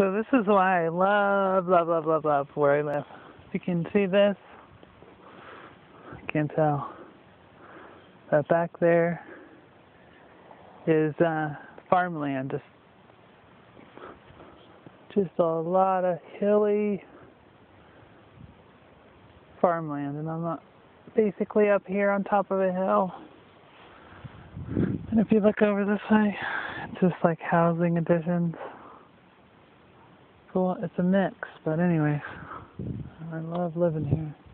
So this is why I love, love, love, love, love where I live. You can see this. I can't tell. That back there is uh, farmland. Just, just a lot of hilly farmland, and I'm not basically up here on top of a hill. And if you look over this way, it's just like housing additions. Cool, it's a mix, but anyway, I love living here.